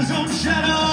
his own shadow.